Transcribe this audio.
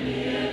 Yeah.